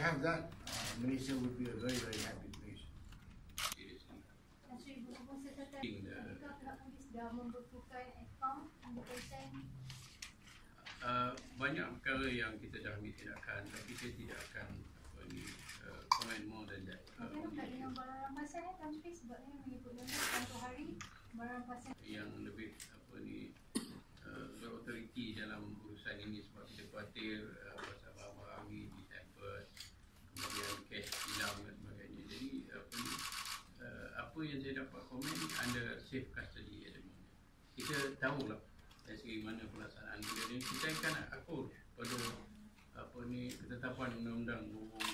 have that, uh, Malaysia would be a very, very happy place. berkaitan Uh, banyak perkara yang kita dah ambil tindakan tapi saya tidak akan apa ni uh, comment more than that. Uh, dengan barang rampasan eh, sebabnya mengikut satu hari barang rampasan yang lebih apa ni uh, berautoriti dalam urusan ini sebab kita khawatir apa yang saya dapat komen under safe custody moment. Kita tahulah dari segi mana pelaksanaan dia dan kita akan akur pada apa ni ketetapan undang-undang berhubung